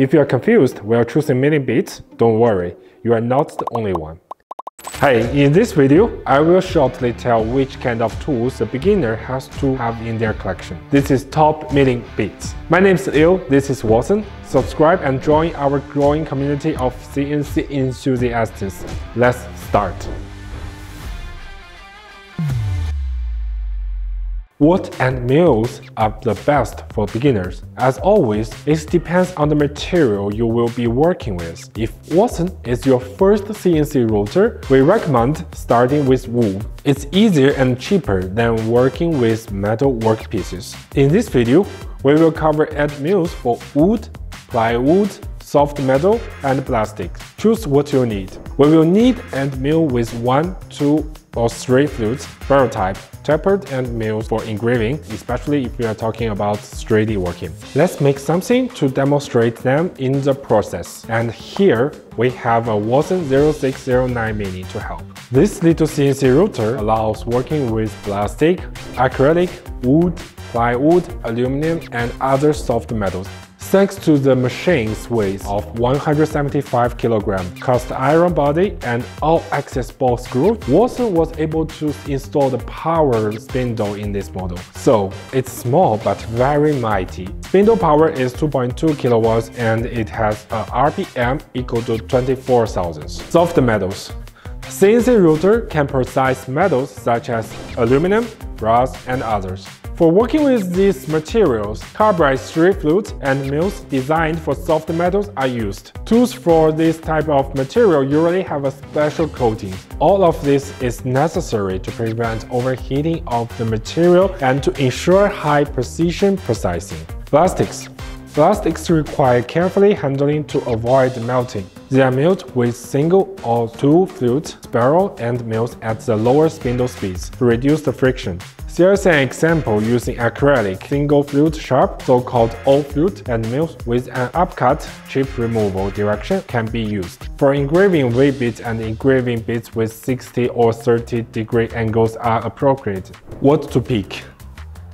If you are confused while choosing milling bits, don't worry, you are not the only one. Hey, in this video, I will shortly tell which kind of tools a beginner has to have in their collection. This is top milling bits. My name is Liu, this is Wattsan. Subscribe and join our growing community of CNC enthusiasts. Let's start. What end mills are the best for beginners? As always, it depends on the material you will be working with. If Wattsan is your first CNC router, we recommend starting with wood. It's easier and cheaper than working with metal workpieces. In this video, we will cover end mills for wood, plywood, soft metal, and plastic. Choose what you need. We will need end mill with 1, 2, or three flutes, barrel type, tapered end mills for engraving, especially if we are talking about 3D working. Let's make something to demonstrate them in the process. And here we have a Wattsan 0609 Mini to help. This little CNC router allows working with plastic, acrylic, wood, plywood, aluminum, and other soft metals Thanks to the machine's weight of 175 kg, cast iron body, and all-axis ball screw, Wattsan was able to install the power spindle in this model. So, it's small but very mighty. Spindle power is 2.2 kilowatts and it has a RPM equal to 24,000. Soft metals. CNC router can process metals such as aluminum, brass, and others. For working with these materials, carbide strip flutes end mills designed for soft metals are used. Tools for this type of material usually have a special coating. All of this is necessary to prevent overheating of the material and to ensure high precision processing. Plastics Plastics require carefully handling to avoid melting. They are milled with single or two flute spiral end mills at the lower spindle speeds to reduce the friction. Here's an example using acrylic single flute sharp, so-called O flute, end mills with an upcut chip removal direction can be used. For engraving V bits and engraving bits with 60 or 30 degree angles are appropriate. What to pick?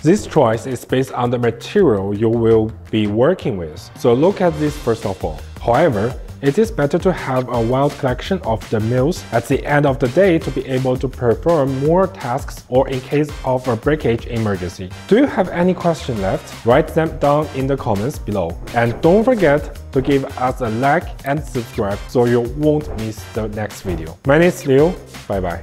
This choice is based on the material you will be working with, so look at this first of all. However, it is better to have a wide collection of the mills at the end of the day to be able to perform more tasks or in case of a breakage emergency. Do you have any question left? Write them down in the comments below. And don't forget to give us a like and subscribe so you won't miss the next video. My name is Liu, bye bye.